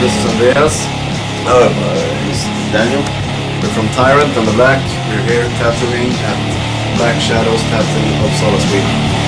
This is Andreas. Oh, uh, is Daniel. We're from Tyrant and The Black. We're here tattooing at Black Shadows Tattoo, Uppsala, Sweden.